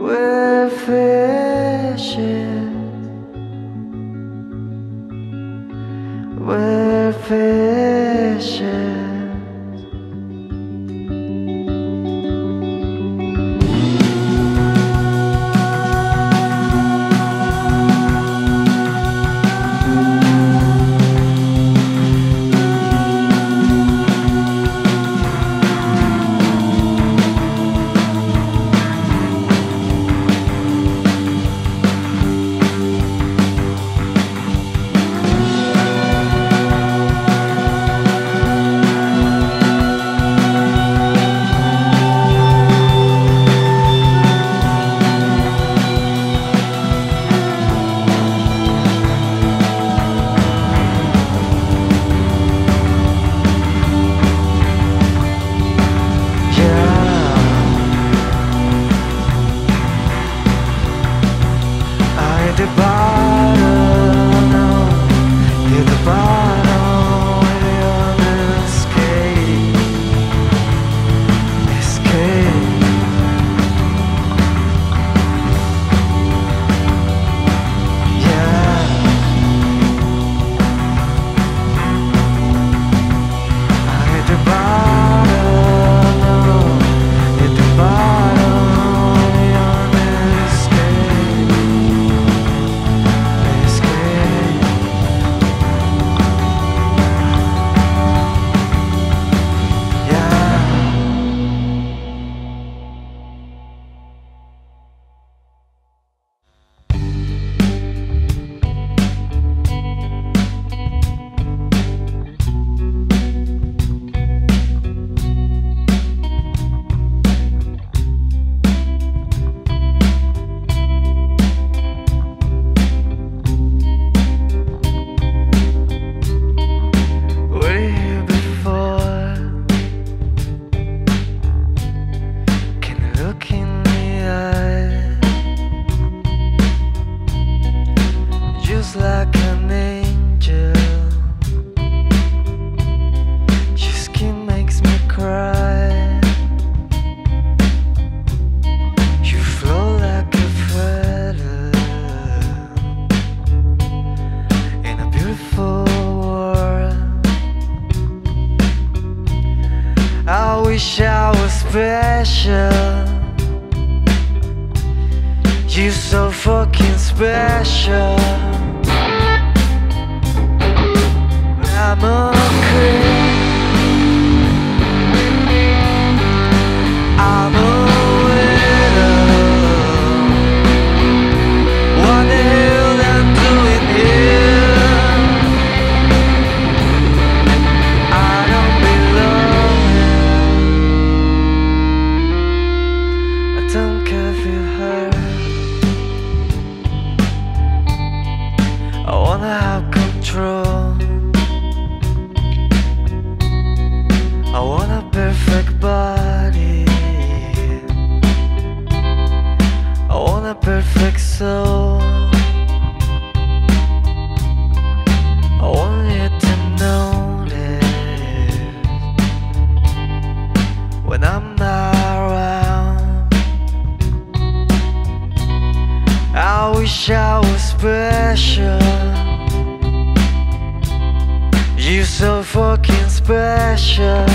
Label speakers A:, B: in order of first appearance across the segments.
A: We're fishing. We're fishing. So fucking special. Special.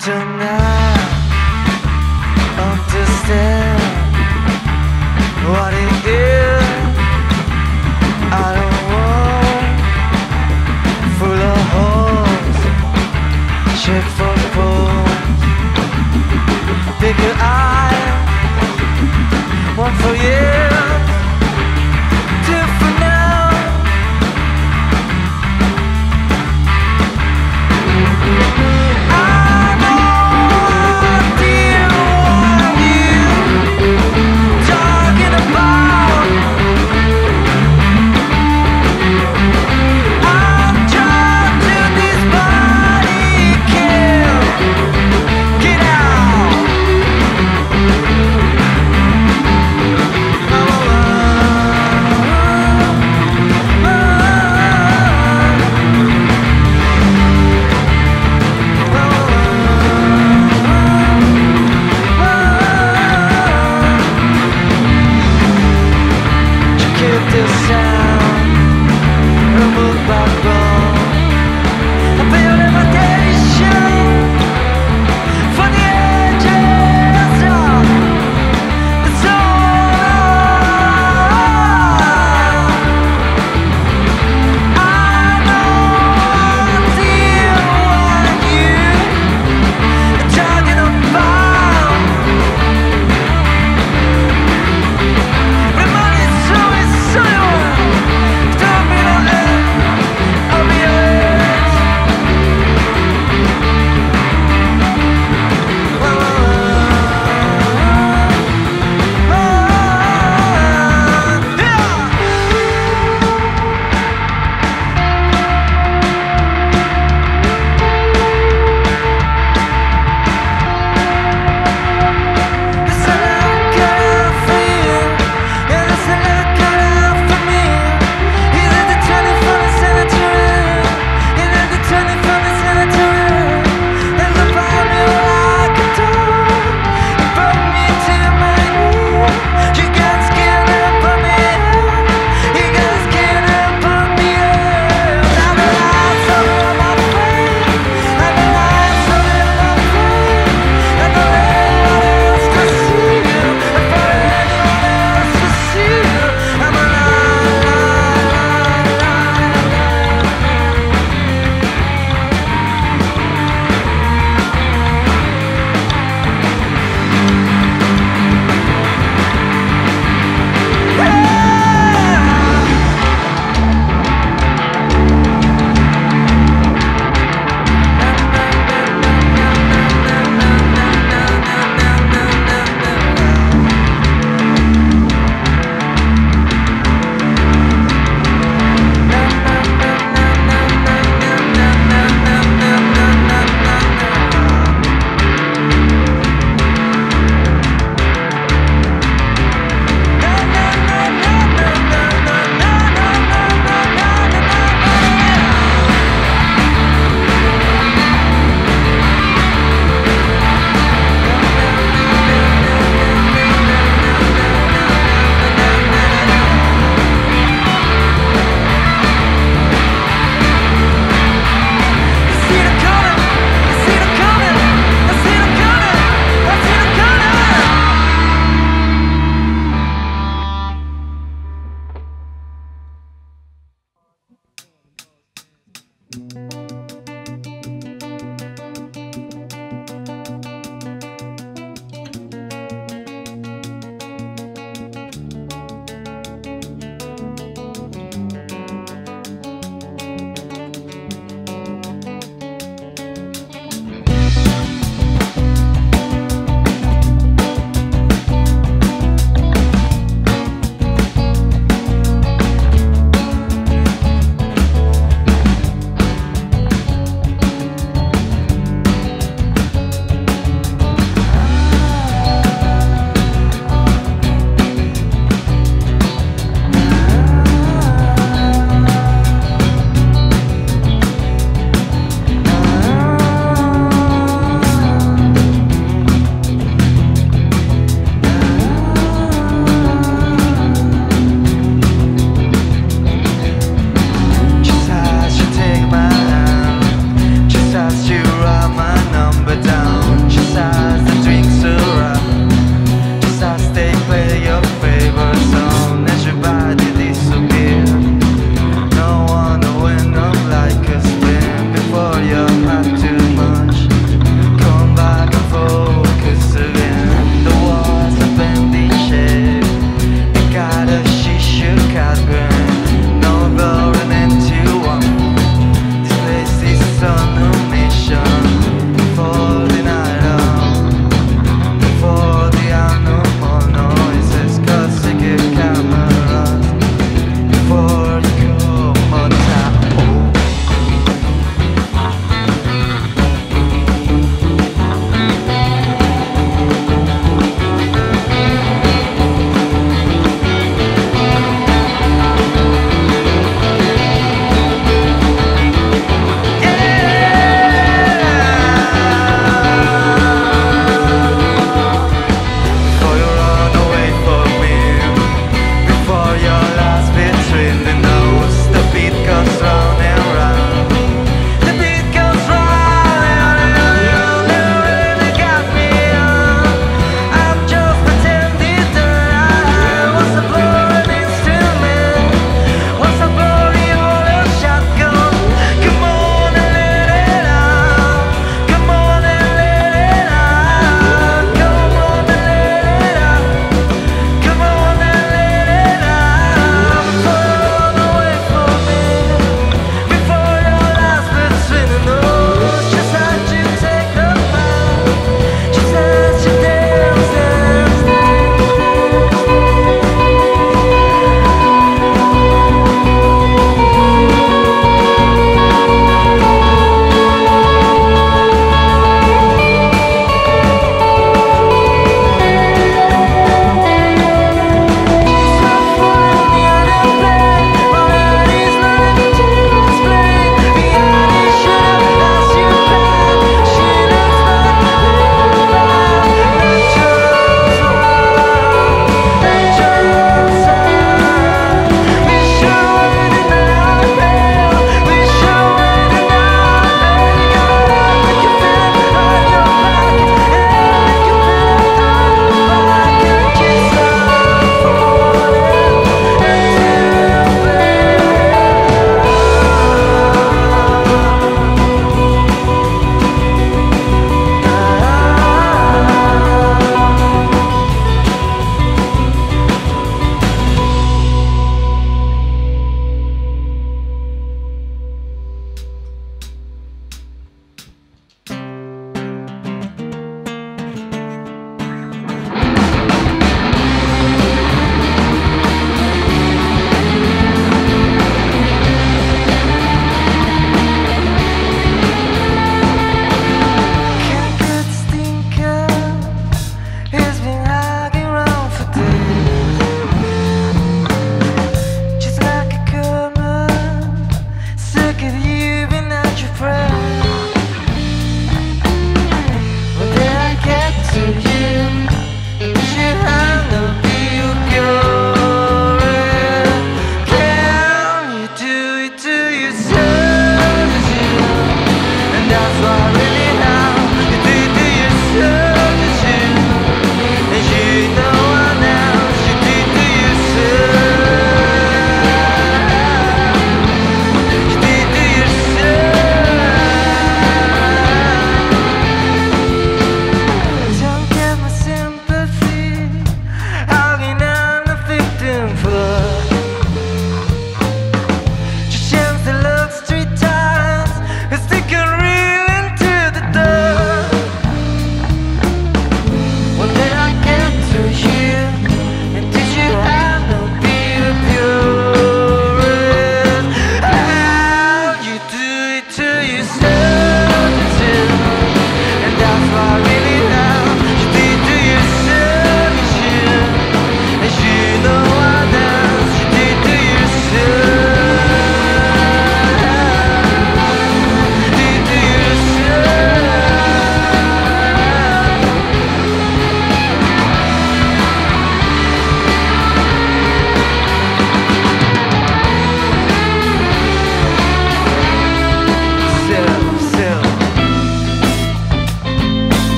A: To not understand what it is. I don't want full of holes shit for bones. Bigger eye one for you.